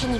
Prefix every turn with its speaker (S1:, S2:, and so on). S1: женщины